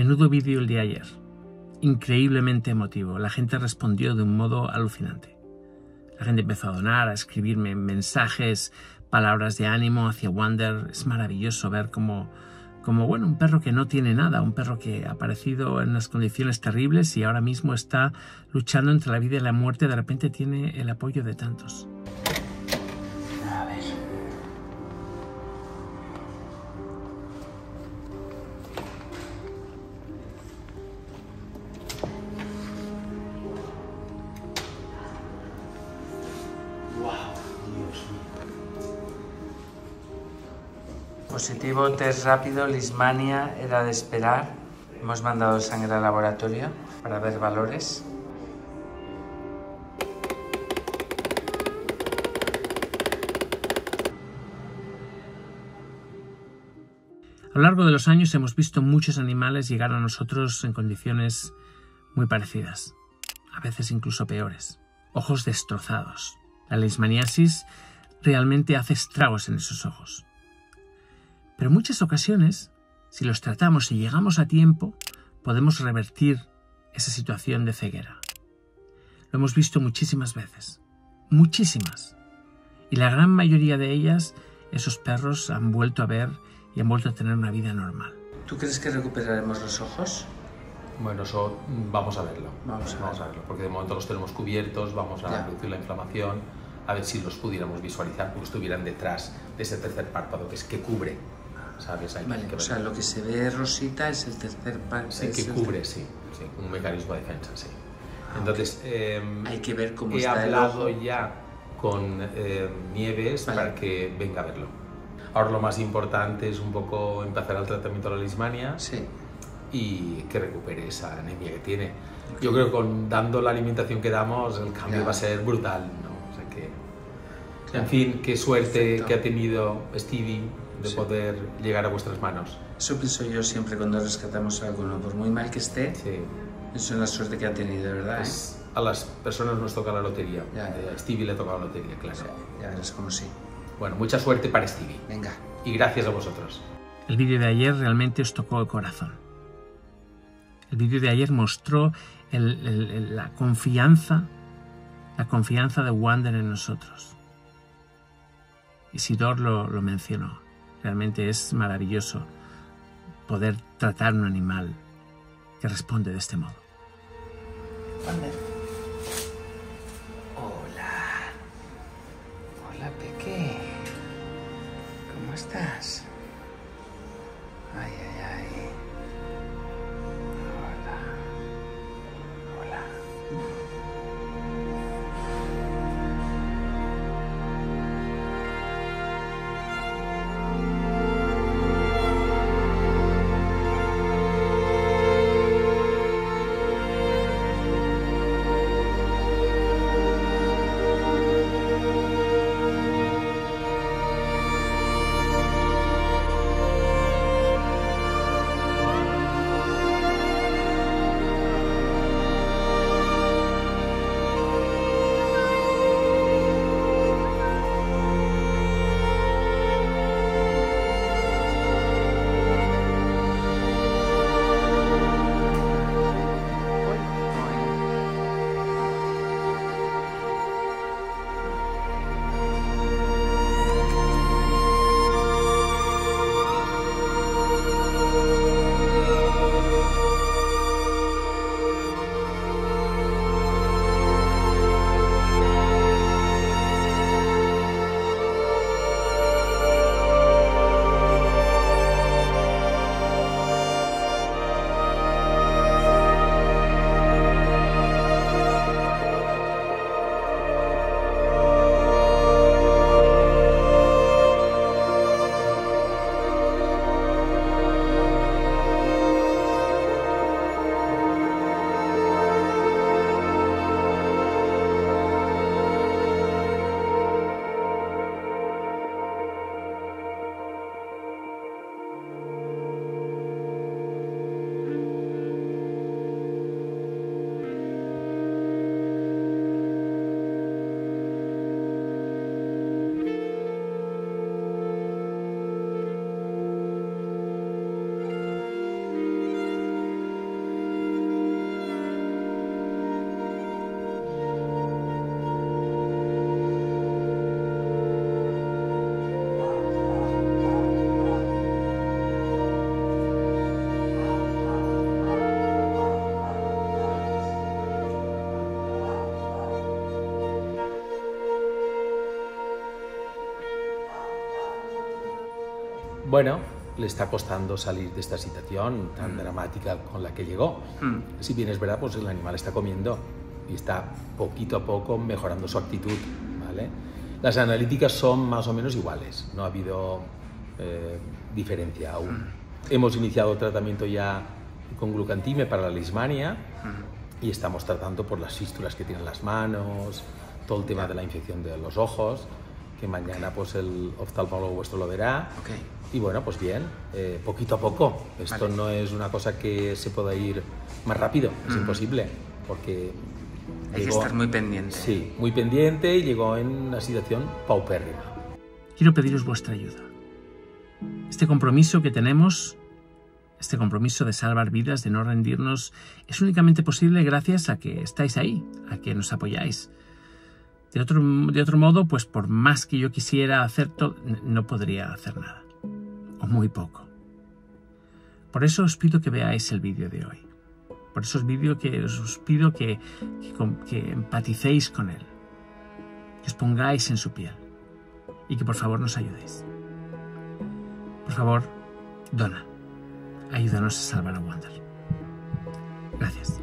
Menudo vídeo el de ayer. Increíblemente emotivo. La gente respondió de un modo alucinante. La gente empezó a donar, a escribirme mensajes, palabras de ánimo hacia Wander. Es maravilloso ver cómo, como bueno, un perro que no tiene nada, un perro que ha aparecido en unas condiciones terribles y ahora mismo está luchando entre la vida y la muerte, de repente tiene el apoyo de tantos. Positivo, test rápido, lismania, era de esperar. Hemos mandado sangre al laboratorio para ver valores. A lo largo de los años hemos visto muchos animales llegar a nosotros en condiciones muy parecidas, a veces incluso peores. Ojos destrozados. La leishmaniasis realmente hace estragos en esos ojos. Pero en muchas ocasiones, si los tratamos y llegamos a tiempo, podemos revertir esa situación de ceguera. Lo hemos visto muchísimas veces, muchísimas. Y la gran mayoría de ellas, esos perros han vuelto a ver y han vuelto a tener una vida normal. ¿Tú crees que recuperaremos los ojos? Bueno, eso vamos a verlo. Vamos a, verlo, porque de momento los tenemos cubiertos, vamos a reducir la inflamación, a ver si los pudiéramos visualizar, porque estuvieran detrás de ese tercer párpado que es que cubre vale, o sea, lo que se ve rosita es el tercer par. Sí, que cubre, sí, sí, un mecanismo de defensa, sí. Ah, Entonces, em, hay que ver cómo he hablado ya con em, Nieves para que venga a verlo. Ahora lo más importante es un poco empezar el tratamiento de la lismania sí. y que recupere esa anemia que tiene. Yo creo que con, dando la alimentación que damos el cambio va a ser brutal. ¿no? O sea que, En fin, qué suerte que ha tenido Stevie de poder llegar a vuestras manos. Eso pienso yo siempre cuando rescatamos a alguno, por muy mal que esté, sí. eso es la suerte que ha tenido, ¿verdad? Pues a las personas nos toca la lotería. A Stevie le toca la lotería, claro. ya verás como sí. Bueno, mucha suerte para Stevie. Venga. Y gracias a vosotros. El vídeo de ayer realmente os tocó el corazón. El vídeo de ayer mostró la confianza, la confianza de Wander en nosotros. Isidor lo, lo mencionó. Realmente es maravilloso poder tratar un animal que responde de este modo. Hola. Hola, Peque. ¿Cómo estás? Bueno, le está costando salir de esta situación tan dramática con la que llegó. Si bien es verdad, pues el animal está comiendo y está poquito a poco mejorando su actitud, ¿vale? Las analíticas son más o menos iguales, no ha habido eh, diferencia aún. Hemos iniciado tratamiento ya con glucantime para la lismania y estamos tratando por las fístulas que tienen las manos, todo el tema de la infección de los ojos, que mañana pues el oftalmólogo vuestro lo verá. Y bueno, pues bien, eh, poquito a poco. Esto no es una cosa que se pueda ir más rápido, es imposible, porque... Hay que estar muy pendiente. Sí, muy pendiente y llegó en una situación paupérrima. Quiero pediros vuestra ayuda. Este compromiso que tenemos este compromiso de salvar vidas, de no rendirnos, es únicamente posible gracias a que estáis ahí, a que nos apoyáis. De otro, de otro modo, pues por más que yo quisiera hacer todo, no podría hacer nada. Muy poco. Por eso os pido que veáis el vídeo de hoy. Por eso os, que, os pido que, que empaticéis con él. Que os pongáis en su piel. Y que por favor nos ayudéis. Por favor, dona ayúdanos a salvar a Wander. Gracias.